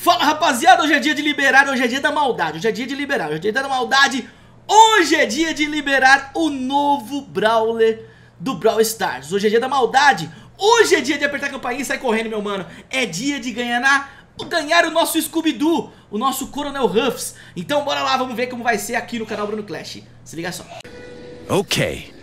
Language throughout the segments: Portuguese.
Fala rapaziada, hoje é dia de liberar, hoje é dia da maldade, hoje é dia de liberar, hoje é dia da maldade, hoje é dia de liberar o novo Brawler do Brawl Stars, hoje é dia da maldade, hoje é dia de apertar a campainha e sair correndo meu mano, é dia de ganhar na ganhar o nosso Scooby-Doo, o nosso Coronel Ruffs. Então bora lá, vamos ver como vai ser aqui no canal Bruno Clash. Se liga só. Ok.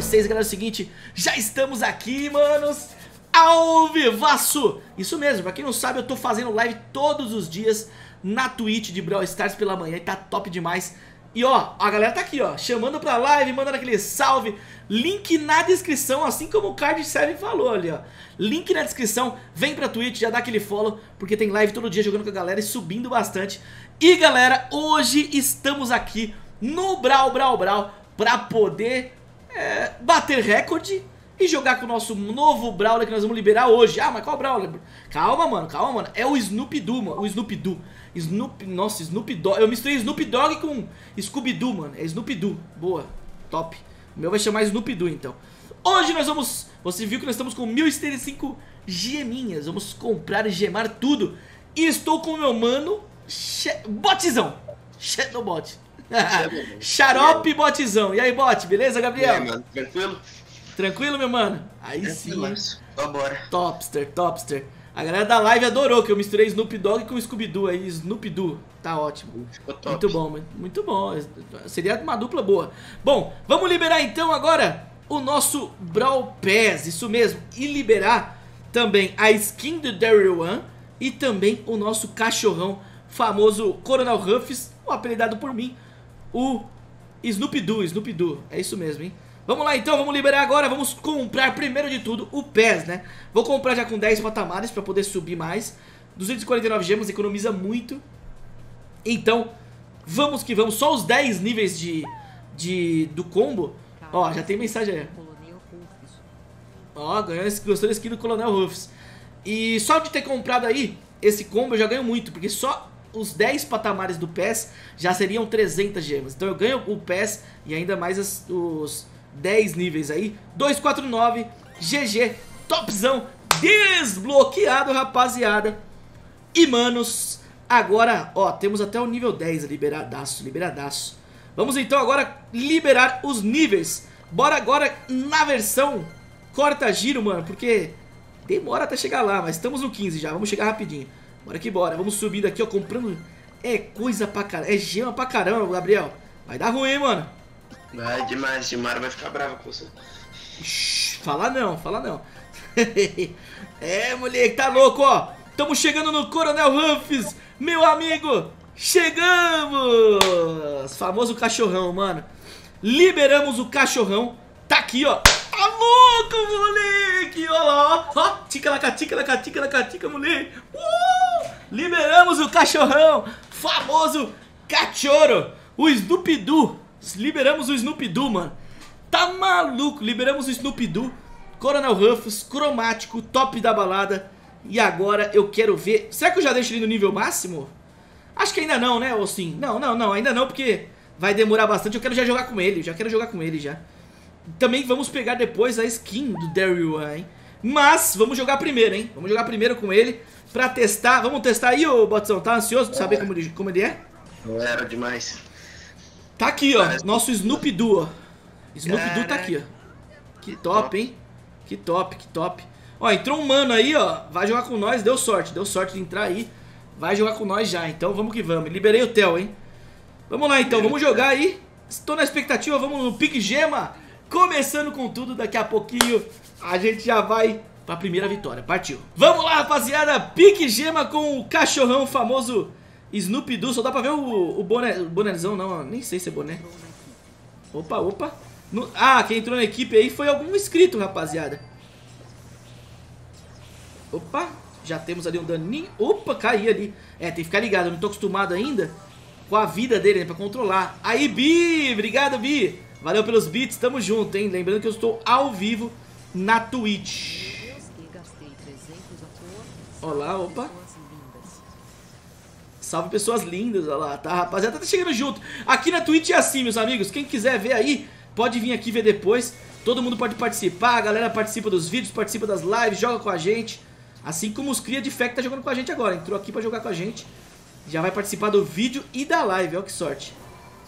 Vocês, galera, é o seguinte, já estamos aqui, manos, ao vivaço! Isso mesmo, pra quem não sabe, eu tô fazendo live todos os dias na Twitch de Brawl Stars pela manhã e tá top demais. E ó, a galera tá aqui ó, chamando pra live, mandando aquele salve, link na descrição, assim como o Card 7 falou ali ó. Link na descrição, vem pra Twitch, já dá aquele follow, porque tem live todo dia jogando com a galera e subindo bastante. E galera, hoje estamos aqui no Brawl Brawl Brawl pra poder é, bater recorde e jogar com o nosso novo Brawler que nós vamos liberar hoje. Ah, mas qual Brawler? Calma, mano, calma, mano. É o Snoop Doo, mano. O Snoop Doo. Snoop, nossa, Snoop Dogg. Eu misturei Snoop Dogg com Scooby Doo, mano. É Snoop Doo. Boa, top. O meu vai chamar Snoop Doo, então. Hoje nós vamos... Você viu que nós estamos com 1075 geminhas. Vamos comprar e gemar tudo. E estou com o meu mano... Botzão. Shadowbot. Xarope Botizão. E aí, Bot, beleza, Gabriel? Mano, tranquilo? Tranquilo, meu mano? Aí tranquilo, sim. Vambora. Topster, topster. A galera da live adorou que eu misturei Snoop Dogg com Scooby-Doo aí. Snoop Doo. Tá ótimo. Ficou top. Muito bom, muito bom. Seria uma dupla boa. Bom, vamos liberar então agora o nosso Brawl Pass. Isso mesmo. E liberar também a skin do Daryl One e também o nosso cachorrão famoso Coronel Ruffs, o apelidado por mim, o Snoop Doo, Snoop Doo. É isso mesmo, hein? Vamos lá então, vamos liberar agora, vamos comprar primeiro de tudo o PES, né? Vou comprar já com 10 patamares pra poder subir mais. 249 gemas, economiza muito. Então, vamos que vamos. Só os 10 níveis de, de do combo. Ó, já tem mensagem aí. Ó, ganhou esse, gostou da skin do Coronel Ruffs. E só de ter comprado aí esse combo eu já ganho muito, porque só os 10 patamares do PES já seriam 300 gemas. Então eu ganho o PES e ainda mais as, os 10 níveis aí. 249, GG, topzão, desbloqueado, rapaziada. E, manos, agora, ó, temos até o nível 10 liberadaço, liberadaço. Vamos então agora liberar os níveis. Bora agora na versão corta-giro, mano, porque demora até chegar lá, mas estamos no 15 já, vamos chegar rapidinho. Bora que bora, vamos subindo aqui, ó, comprando... É coisa pra caramba, é gema pra caramba, Gabriel. Vai dar ruim, mano. Vai demais, Dimara vai ficar brava com você. Shhh, fala não, fala não. é, moleque, tá louco, ó. Estamos chegando no Coronel Ruffs, meu amigo. Chegamos! Famoso cachorrão, mano. Liberamos o cachorrão. Tá aqui, ó. Tá louco, moleque! Ó lá, ó. Tica laca, tica laca, tica laca, tica, moleque. Uh! Liberamos o cachorrão. Famoso cachorro. O Snoop Doo. Liberamos o Snoop Doo, mano. Tá maluco? Liberamos o Snoop Doo. Coronel Ruffles, cromático, top da balada. E agora eu quero ver... Será que eu já deixo ele no nível máximo? Acho que ainda não, né? Ou sim? Não, não, não. Ainda não, porque vai demorar bastante. Eu quero já jogar com ele. Já quero jogar com ele, já. Também vamos pegar depois a skin do Daryl, hein? Mas vamos jogar primeiro, hein? Vamos jogar primeiro com ele pra testar. Vamos testar aí, ô Botzão. Tá ansioso pra saber como ele, como ele é? Não era demais. Tá aqui, ó. Nosso Snoop Doo, ó. Snoop Doo tá aqui, ó. Que top, hein? Que top, que top. Ó, entrou um mano aí, ó. Vai jogar com nós. Deu sorte. Deu sorte de entrar aí. Vai jogar com nós já. Então vamos que vamos. Liberei o Theo, hein? Vamos lá, então. Vamos jogar aí. Estou na expectativa. Vamos no Pique Gema. Começando com tudo. Daqui a pouquinho a gente já vai pra primeira vitória. Partiu. Vamos lá, rapaziada. Pique Gema com o cachorrão famoso Snoop Doo. Só dá pra ver o, o, boné, o bonézão, não. Nem sei se é boné. Opa, opa. No, ah, quem entrou na equipe aí foi algum inscrito, rapaziada. Opa, já temos ali um daninho. Opa, caí ali. É, tem que ficar ligado, eu não tô acostumado ainda com a vida dele, né, pra controlar. Aí, Bi, obrigado, Bi. Valeu pelos beats, tamo junto, hein. Lembrando que eu estou ao vivo na Twitch. Olá, opa. Salve pessoas lindas, olha lá, tá? Rapaziada, tá chegando junto. Aqui na Twitch é assim, meus amigos. Quem quiser ver aí, pode vir aqui ver depois. Todo mundo pode participar, a galera participa dos vídeos, participa das lives, joga com a gente. Assim como os cria de fé que tá jogando com a gente agora. Entrou aqui pra jogar com a gente. Já vai participar do vídeo e da live, ó que sorte.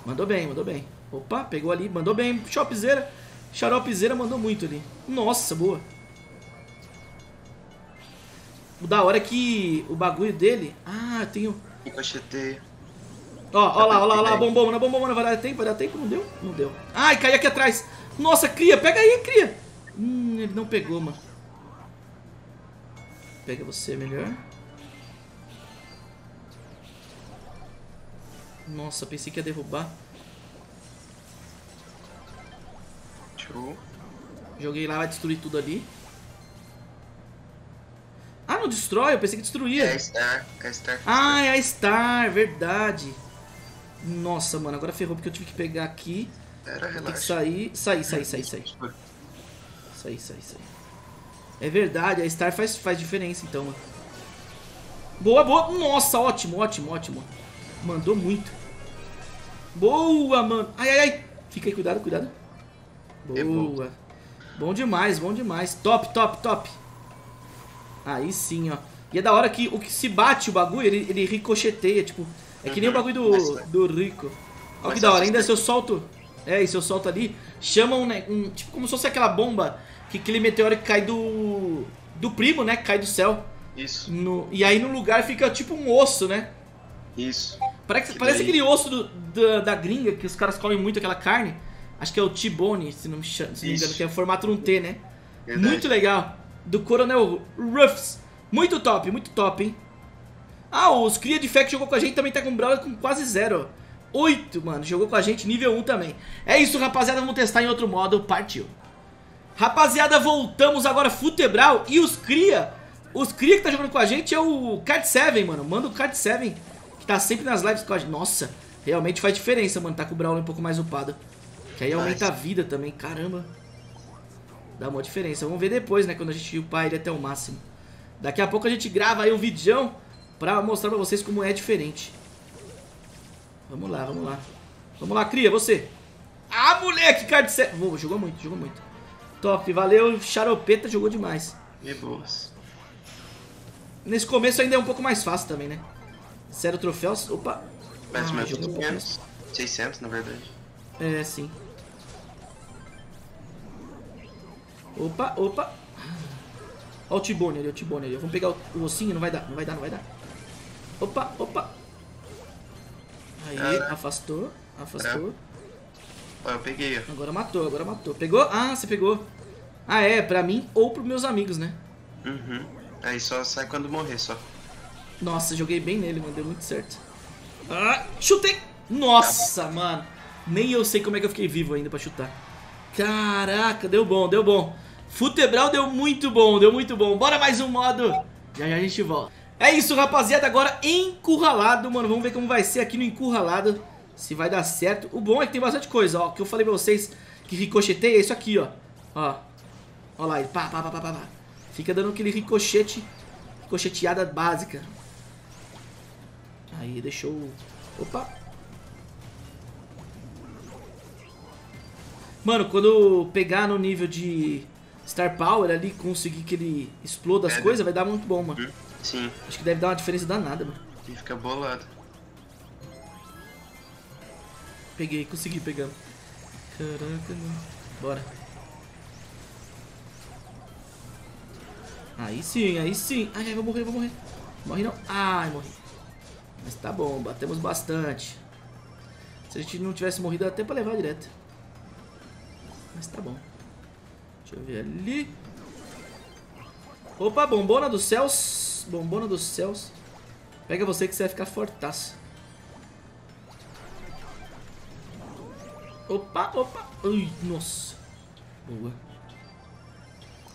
Mandou bem, mandou bem. Opa, pegou ali, mandou bem. Shopzeira, Xaropezeira mandou muito ali. Nossa, boa. O da hora é que o bagulho dele... Ah, tem o... Ricocheteio. Ó, ó lá, ó lá, ó lá, bombom, na bombom, vai dar tempo, vai dar tempo, não deu? Não deu. Ai, caiu aqui atrás. Nossa, cria, pega aí, cria. Hum, ele não pegou, mano. Pega você melhor. Nossa, pensei que ia derrubar. Show. Joguei lá, vai destruir tudo ali. Não destrói? Eu pensei que destruía. É Star, é Star. Ah, é a Star, verdade. Nossa, mano, agora ferrou porque eu tive que pegar aqui. Era, Tem que relaxa. sair. Sair, sair, sair, sair. Sair, sair, sair. É verdade, a Star faz, faz diferença então, mano. Boa, boa. Nossa, ótimo, ótimo, ótimo. Mandou muito. Boa, mano. Ai, ai, ai. Fica aí, cuidado, cuidado. Boa. Bom demais, bom demais. Top, top, top. Aí sim, ó. E é da hora que o que se bate o bagulho, ele, ele ricocheteia, tipo. É que nem o bagulho do, do Rico. Olha que da hora, ainda se eu solto. É, e se eu solto ali, chama um, né, um. Tipo, como se fosse aquela bomba que aquele meteoro que cai do. Do primo, né? Que cai do céu. Isso, No, e aí no lugar fica tipo um osso, né? isso. Parece, parece aquele osso do- da, da gringa, que os caras comem muito aquela carne. Acho que é o T-Bone, se não me, se não me engano, que é o formato num T, né? Verdade. Muito legal. Do Coronel Ruffs. Muito top, muito top, hein? Ah, os Cria de que jogou com a gente também tá com Brawler com quase zero. Oito, mano. Jogou com a gente, nível 1 também. É isso, rapaziada. Vamos testar em outro modo. Partiu. Rapaziada, voltamos agora Futebral. E os Cria. Os Cria que tá jogando com a gente é o Card 7, mano. Manda o Card 7. Que tá sempre nas lives com a gente. Nossa, realmente faz diferença, mano. Tá com o Brawler um pouco mais upado. Que aí aumenta a vida também. Caramba. Dá uma diferença. Vamos ver depois, né? Quando a gente upar ele até o máximo. Daqui a pouco a gente grava aí um vídeo pra mostrar pra vocês como é diferente. Vamos lá, vamos lá. Vamos lá, cria, você. Ah, moleque, card set. Vou, jogou muito, jogou muito. Top, valeu. Charopeta jogou demais. De boas. Nesse começo ainda é um pouco mais fácil também, né? Zero troféus. Opa. Mais ou Ah, menos pouco 500. 600, na verdade. É, sim. Opa, opa. Ó o Tibone ali, o Tibone ali. Vamos pegar o, o ossinho, não vai dar, não vai dar, não vai dar. Opa, opa. Aí, Ah. afastou, afastou. Ó, eu peguei, ó. Agora matou, agora matou. Pegou? Ah, você pegou. Ah, é, pra mim ou pros meus amigos, né? Uhum. Aí só sai quando morrer, só. Nossa, joguei bem nele, mano, deu muito certo. Ah, chutei! Nossa, mano. Nem eu sei como é que eu fiquei vivo ainda pra chutar. Caraca, deu bom, deu bom. Futebral deu muito bom, deu muito bom. Bora mais um modo. Já já a gente volta. É isso, rapaziada. Agora encurralado, mano. Vamos ver como vai ser aqui no encurralado. Se vai dar certo. O bom é que tem bastante coisa, ó. Que eu falei pra vocês que ricocheteia é isso aqui, ó. Ó. Ó lá, ele pá, pá, pá, pá, pá, pá. Fica dando aquele ricochete. Ricocheteada básica. Aí, deixou... o- Opa. Mano, quando pegar no nível de Star Power ali, conseguir que ele exploda as É, né? coisas, vai dar muito bom, mano. Sim, Acho que deve dar uma diferença danada, mano. e fica bolado. Peguei, consegui pegar. Caraca, mano. Bora. Aí sim, aí sim. Ai, ai, vou morrer, vou morrer. Morre não. Ai, morri. Mas tá bom, batemos bastante. Se a gente não tivesse morrido, era até pra levar direto. Mas tá bom. Deixa eu ver ali. Opa, bombona dos céus. Bombona dos céus. Pega você que você vai ficar fortaço. Opa, opa. Ui, nossa. Boa.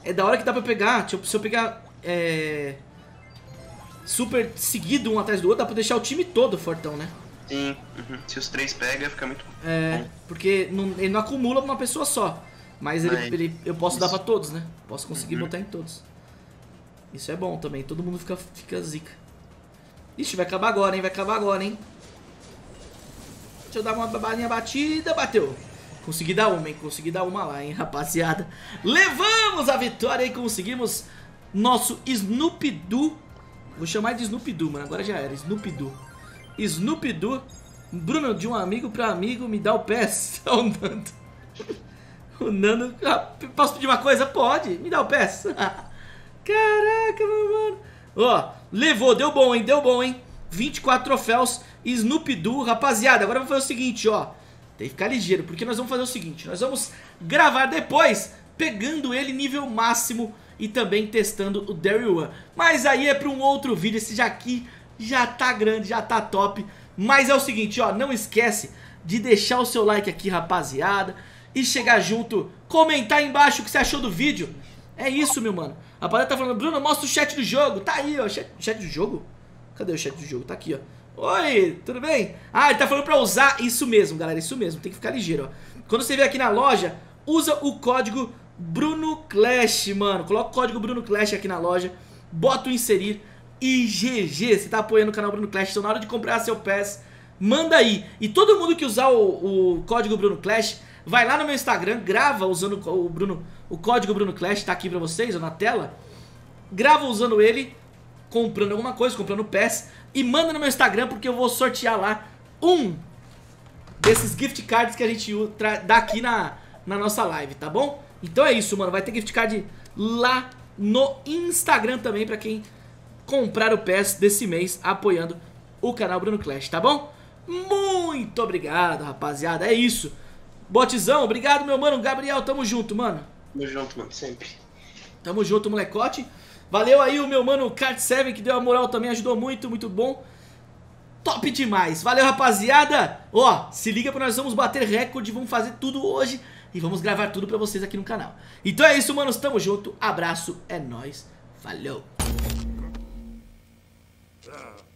É da hora que dá pra pegar. Tipo, se eu pegar. É. Super seguido um atrás do outro, dá pra deixar o time todo fortão, né? Sim, uhum. se os três pega, fica muito É. bom. Porque não- ele não acumula pra uma pessoa só. Mas ele, ele- eu posso dar isso. pra todos, né? Posso conseguir Uhum. botar em todos. Isso é bom também. Todo mundo fica, fica zica. Ixi, vai acabar agora, hein? Vai acabar agora, hein? Deixa eu dar uma balinha batida. Bateu. Consegui dar uma, hein? Consegui dar uma lá, hein, rapaziada. Levamos a vitória e conseguimos nosso Snoopy Doo. Vou chamar de Snoopy Doo, mano. Agora já era. Snoopy Doo. Snoopy Doo. Bruno, de um amigo pra amigo, me dá o PES. O Nando. O Nando... Ah, posso pedir uma coisa? Pode. Me dá o PES. Caraca, meu mano. Ó, levou. Deu bom, hein? Deu bom, hein? 24 troféus. Snoopy Doo. Rapaziada, agora vamos fazer o seguinte, ó. Tem que ficar ligeiro, porque nós vamos fazer o seguinte. Nós vamos gravar depois, pegando ele nível máximo e também testando o Daryl One. Mas aí é para um outro vídeo. Esse já aqui já tá grande, já tá top. Mas é o seguinte, ó, não esquece de deixar o seu like aqui, rapaziada. E chegar junto, comentar aí embaixo o que você achou do vídeo. É isso, meu mano. A rapaziada tá falando, Bruno, mostra o chat do jogo. Tá aí, ó, chat, chat do jogo? Cadê o chat do jogo? Tá aqui, ó. Oi, tudo bem? Ah, ele tá falando pra usar isso mesmo, galera, isso mesmo, tem que ficar ligeiro, ó. Quando você vier aqui na loja, usa o código Bruno Clash, mano. Coloca o código Bruno Clash aqui na loja, bota o inserir e GG. Você tá apoiando o canal Bruno Clash, então na hora de comprar seu PES, manda aí. E todo mundo que usar o, o código Bruno Clash, vai lá no meu Instagram, grava usando o Bruno, o código Bruno Clash, tá aqui pra vocês, ó, na tela. Grava usando ele, comprando alguma coisa, comprando PES e manda no meu Instagram porque eu vou sortear lá um desses gift cards que a gente dá aqui na, na nossa live, tá bom? Então é isso, mano. Vai ter gift card lá no Instagram também pra quem comprar o PES desse mês apoiando o canal Bruno Clash, tá bom? Muito obrigado, rapaziada. É isso. Botizão, obrigado, meu mano. Gabriel, tamo junto, mano. Tamo junto, mano. Sempre. Tamo junto, molecote. Valeu aí o meu mano Cart7 que deu a moral também, ajudou muito, muito bom. Top demais. Valeu, rapaziada. Ó, se liga pra nós vamos bater recorde, vamos fazer tudo hoje e vamos gravar tudo pra vocês aqui no canal. Então é isso, manos. Tamo junto. Abraço. É nóis. Falou. Ah.